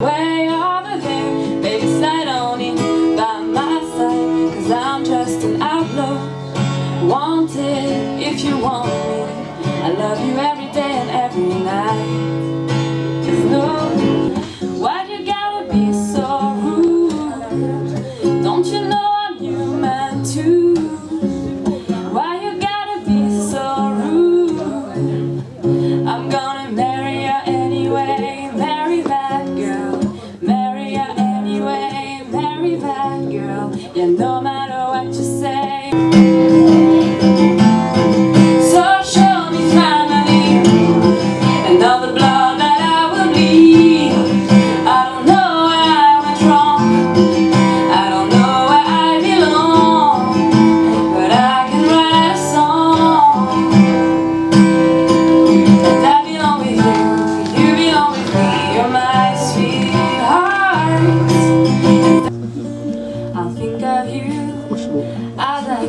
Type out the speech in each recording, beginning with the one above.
Way over there, baby, slide on in by my side. Cause I'm just an outlaw. Wanted if you want me. I love you every day and every night. Cause no, why you gotta be so rude? Don't you know I'm human too? Why you gotta be so rude? I'm gonna marry you anyway, girl. Yeah, no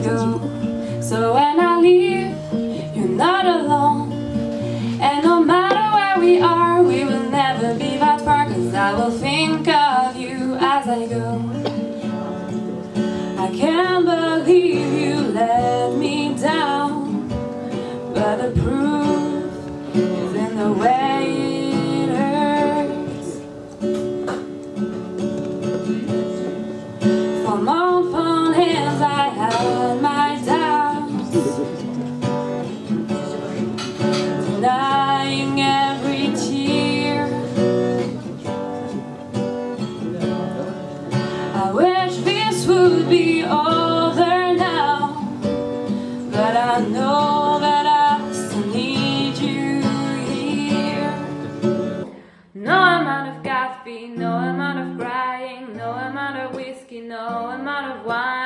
go. So when I leave, you're not alone. And no matter where we are, we will never be that far. Cause I will think of you as I go. I can't believe you let me down. But the proof I had my doubts. Denying every tear. I wish this would be over now. But I know that I still need you here. No amount of coffee, no amount of crying, no amount of whiskey, no amount of wine.